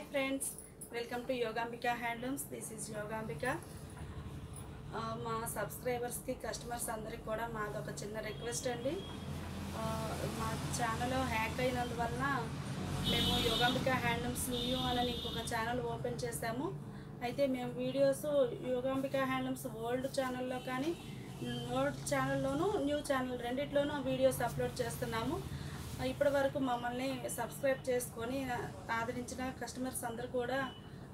Hi friends welcome to Yogambika handlooms. This is Yogambika. మా సబ్స్క్రైబర్స్కి customers అందరికి కూడా మాది ఒక చిన్న రిక్వెస్ట్ అండి. మా ఛానల్ హ్యాక్ అయినందువలన మేము యోగాంబిక హ్యాండ్లూమ్స్ న్యూ అని ఇంకొక ఛానల్ ఓపెన్ చేసాము అయితే మేము వీడియోస్ యోగాంబిక హ్యాండ్లూమ్స్ ఓల్డ్ ఛానల్లో కానీ ఓల్డ్ ఛానల్లోనూ న్యూ ఛానల్ రెండిట్లోనూ వీడియోస్ అప్లోడ్ చేస్తున్నాము. ఇప్పటి వరకు మమ్మల్ని సబ్స్క్రైబ్ చేసుకొని ఆదరించిన కస్టమర్స్ అందరూ కూడా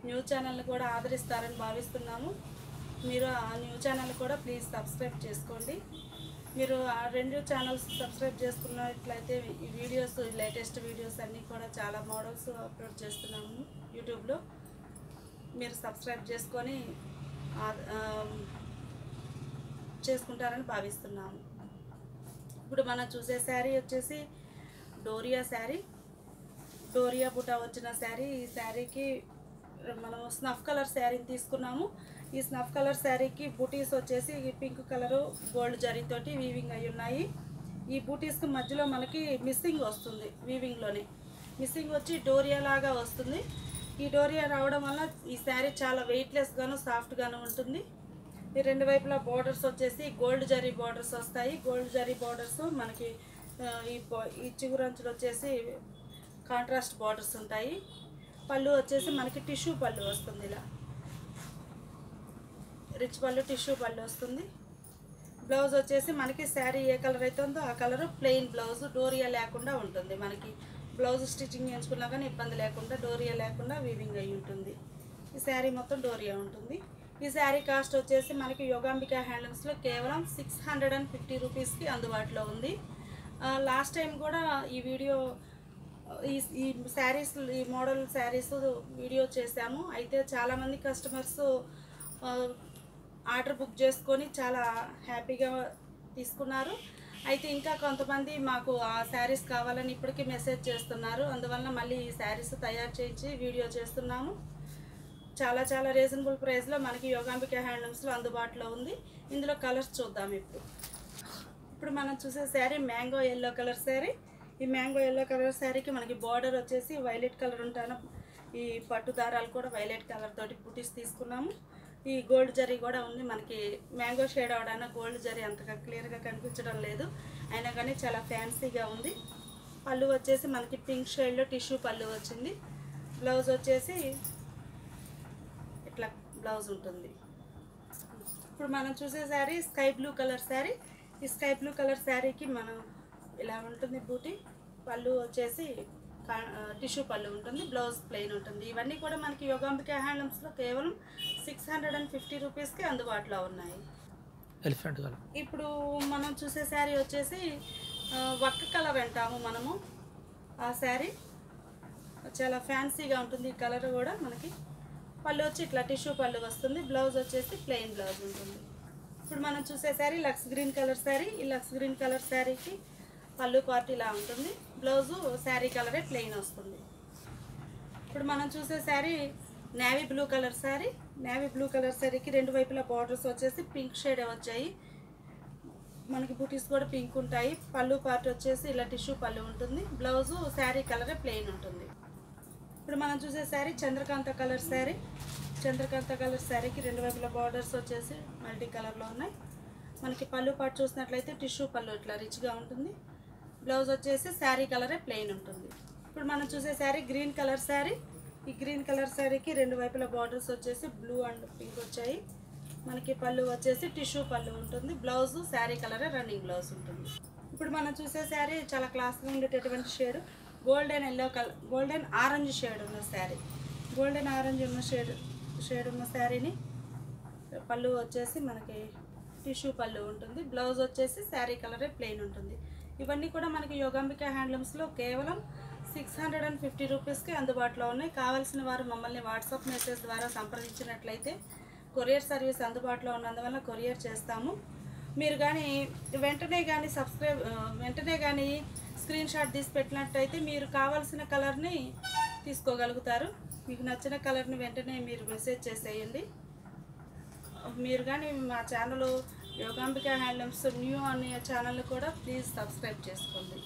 న్యూస్ ఛానల్ని కూడా ఆదరిస్తారని భావిస్తున్నాము. మీరు ఆ న్యూ ఛానల్ కూడా ప్లీజ్ సబ్స్క్రైబ్ చేసుకోండి. మీరు ఆ రెండు ఛానల్స్ సబ్స్క్రైబ్ చేసుకున్నట్లయితే ఈ వీడియోస్ లేటెస్ట్ వీడియోస్ అన్నీ కూడా చాలా మోడల్స్ అప్లోడ్ చేస్తున్నాము యూట్యూబ్లో. మీరు సబ్స్క్రైబ్ చేసుకొని ఆ, చేసుకుంటారని భావిస్తున్నాము. ఇప్పుడు మనం చూసే శారీ వచ్చేసి డోరియా శారీ. డోరియా బుట్ట వచ్చిన శారీ. ఈ శారీకి మనం స్నఫ్ కలర్ శారీని తీసుకున్నాము. ఈ స్నఫ్ కలర్ శారీకి బూటీస్ వచ్చేసి ఈ పింక్ కలరు గోల్డ్ జరీతోటి వీవింగ్ అయి ఉన్నాయి. ఈ బూటీస్కి మధ్యలో మనకి మిస్సింగ్ వస్తుంది వీవింగ్లోనే మిస్సింగ్ వచ్చి డోరియా లాగా వస్తుంది. ఈ డోరియా రావడం వల్ల ఈ శారీ చాలా వెయిట్లెస్గాను సాఫ్ట్గాను ఉంటుంది. ఈ రెండు వైపులా బోర్డర్స్ వచ్చేసి గోల్డ్ జరీ బార్డర్స్ వస్తాయి. గోల్డ్ జరీ బోర్డర్స్ మనకి ఈ ఈ చిగురంచులు వచ్చేసి కాంట్రాస్ట్ బార్డర్స్ ఉంటాయి. పళ్ళు వచ్చేసి మనకి టిష్యూ పళ్ళు వస్తుంది ఇలా. రిచ్ పళ్ళు టిష్యూ పళ్ళు వస్తుంది. బ్లౌజ్ వచ్చేసి మనకి శారీ ఏ కలర్ అయితే ఉందో ఆ కలర్ ప్లెయిన్ బ్లౌజ్ డోరియా లేకుండా ఉంటుంది. మనకి బ్లౌజ్ స్టిచ్చింగ్ చేయించుకున్నా కానీ ఇబ్బంది లేకుండా డోరియా లేకుండా వీవింగ్ అయి ఉంటుంది. ఈ శారీ మొత్తం డోరియా ఉంటుంది. ఈ శారీ కాస్ట్ వచ్చేసి మనకి యోగాంబిక హ్యాండ్లూమ్స్లో కేవలం సిక్స్ హండ్రెడ్ అండ్ ఫిఫ్టీ రూపీస్కి అందుబాటులో ఉంది. లాస్ట్ టైం కూడా ఈ వీడియో ఈ ఈ శారీస్ ఈ మోడల్ శారీస్ వీడియో చేశాము. అయితే చాలామంది కస్టమర్స్ ఆర్డర్ బుక్ చేసుకొని చాలా హ్యాపీగా తీసుకున్నారు. అయితే ఇంకా కొంతమంది మాకు ఆ శారీస్ కావాలని ఇప్పటికీ మెసేజ్ చేస్తున్నారు. అందువల్ల మళ్ళీ ఈ శారీస్ తయారు చేయించి వీడియో చేస్తున్నాము. చాలా చాలా రీజనబుల్ ప్రైస్లో మనకి యోగాంబిక హ్యాండ్లూమ్స్లో అందుబాటులో ఉంది. ఇందులో కలర్స్ చూద్దాం ఇప్పుడు. ఇప్పుడు మనం చూసే sari mango yellow colour sari. ఈ మ్యాంగో ఎల్లో కలర్ శారీకి మనకి బార్డర్ వచ్చేసి వైలెట్ కలర్ ఉంటాను. ఈ పట్టు దారాలు కూడా వైలెట్ కలర్ తోటి పుట్టిస్ తీసుకున్నాము. ఈ గోల్డ్ జరీ కూడా ఉంది. మనకి మ్యాంగో షేడ్ అవడానికి గోల్డ్ జరీ అంతగా క్లియర్గా కనిపించడం లేదు. అయినా కానీ చాలా ఫ్యాన్సీగా ఉంది. పళ్ళు వచ్చేసి మనకి పింక్ షేడ్లో టిష్యూ పళ్ళు వచ్చింది. బ్లౌజ్ వచ్చేసి ఇట్లా బ్లౌజ్ ఉంటుంది. ఇప్పుడు మనం చూసే sari sky blue colour sari. ఈ స్కై బ్లూ కలర్ శారీకి మనం ఇలా ఉంటుంది బూటీ పళ్ళు వచ్చేసి టిష్యూ పళ్ళు ఉంటుంది బ్లౌజ్ ప్లెయిన్ ఉంటుంది. ఇవన్నీ కూడా మనకి యోగాంబిక హ్యాండ్లూమ్స్లో కేవలం సిక్స్ హండ్రెడ్ అండ్ ఫిఫ్టీ రూపీస్కి అందుబాటులో ఉన్నాయి. Elephant colour. ఇప్పుడు మనం చూసే శారీ వచ్చేసి వక్క కలర్ అంటాము మనము. ఆ శారీ చాలా ఫ్యాన్సీగా ఉంటుంది. ఈ కలర్ కూడా మనకి పళ్ళు వచ్చి ఇట్లా టిష్యూ పళ్ళు వస్తుంది బ్లౌజ్ వచ్చేసి ప్లెయిన్ బ్లౌజ్ ఉంటుంది. ఇప్పుడు మనం చూసే sari lux green colour sari. ఈ లక్స్ గ్రీన్ కలర్ శారీకి పళ్ళు పార్ట్ ఇలా ఉంటుంది. బ్లౌజు శారీ కలరే ప్లెయిన్ వస్తుంది. ఇప్పుడు మనం చూసే sari navy blue colour sari. Navy blue colour శారీకి రెండు వైపులా బార్డర్స్ వచ్చేసి పింక్ షేడ్ వచ్చాయి. మనకి బుటీస్ కూడా పింక్ ఉంటాయి. పళ్ళు పార్ట్ వచ్చేసి ఇలా టిష్యూ పళ్ళు ఉంటుంది. బ్లౌజు శారీ కలరే ప్లెయిన్ ఉంటుంది. ఇప్పుడు మనం చూసే శారీ చంద్రకాంత కలర్ శారీ. చంద్రకాంత కలర్ శారీకి రెండు వైపుల బార్డర్స్ వచ్చేసి మల్టీ కలర్లో ఉన్నాయి. మనకి పళ్ళు పార్ట్ చూసినట్లయితే టిష్యూ పళ్ళు ఇట్లా రిచ్గా ఉంటుంది. బ్లౌజ్ వచ్చేసి శారీ కలరే ప్లెయిన్ ఉంటుంది. ఇప్పుడు మనం చూసే శారీ గ్రీన్ కలర్ శారీ. ఈ గ్రీన్ కలర్ శారీకి రెండు వైపుల బార్డర్స్ వచ్చేసి బ్లూ అండ్ పింక్ వచ్చాయి. మనకి పళ్ళు వచ్చేసి టిష్యూ పళ్ళు ఉంటుంది. బ్లౌజ్ శారీ కలరే రన్నింగ్ బ్లౌజ్ ఉంటుంది. ఇప్పుడు మనం చూసే శారీ చాలా క్లాస్గా ఉండేటటువంటి shade golden yellow colour golden orange shade ఉన్న శారీ. గోల్డెన్ ఆరెంజ్ ఉన్న షేడ్ షేడ్ ఉన్న శారీని పళ్ళు వచ్చేసి మనకి టిష్యూ పళ్ళు ఉంటుంది బ్లౌజ్ వచ్చేసి శారీ కలరే ప్లెయిన్ ఉంటుంది. ఇవన్నీ కూడా మనకి యోగాంబిక హ్యాండ్లూమ్స్లో కేవలం సిక్స్ హండ్రెడ్ అండ్ ఫిఫ్టీ రూపీస్కి అందుబాటులో ఉన్నాయి. కావాల్సిన వారు మమ్మల్ని వాట్సాప్ మెసేజ్ ద్వారా సంప్రదించినట్లయితే కొరియర్ సర్వీస్ అందుబాటులో ఉన్నందువల్ల కొరియర్ చేస్తాము. మీరు కానీ వెంటనే కానీ సబ్స్క్రైబ్ వెంటనే కానీ స్క్రీన్ షాట్ తీసి పెట్టినట్టయితే మీరు కావాల్సిన కలర్ని తీసుకోగలుగుతారు. మీకు నచ్చిన కలర్ని వెంటనే మీరు మెసేజ్ చేసేయండి. మీరు కానీ మా ఛానల్ యోగాంబిక హ్యాండ్లూమ్స్ న్యూ అనే ఛానల్ కూడా ప్లీజ్ సబ్స్క్రైబ్ చేసుకోండి.